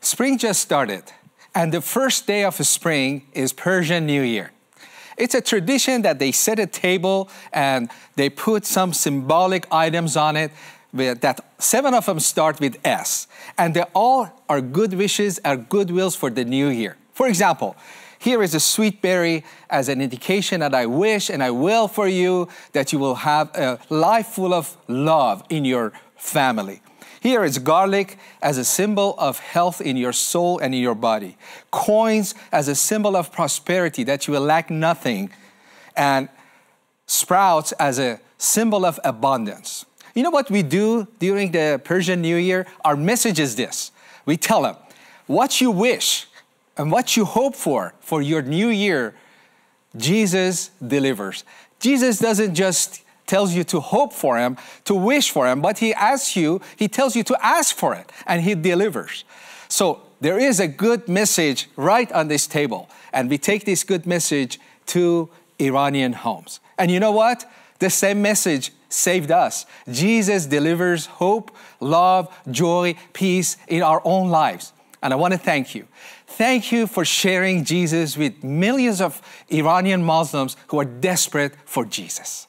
Spring just started, and the first day of spring is Persian New Year. It's a tradition that they set a table and they put some symbolic items on it that seven of them start with S, and they all are good wishes, are good wills for the new year. For example, here is a sweet berry as an indication that I wish and I will for you that you will have a life full of love in your family. Here is garlic as a symbol of health in your soul and in your body. Coins as a symbol of prosperity, that you will lack nothing. And sprouts as a symbol of abundance. You know what we do during the Persian New Year? Our message is this we tell them, what you wish and what you hope for for your new year, Jesus delivers. Jesus doesn't just tells you to hope for him, to wish for him, but he asks you, he tells you to ask for it, and he delivers. So there is a good message right on this table, and we take this good message to Iranian homes. And you know what? The same message saved us. Jesus delivers hope, love, joy, peace in our own lives. And I want to thank you. Thank you for sharing Jesus with millions of Iranian Muslims who are desperate for Jesus.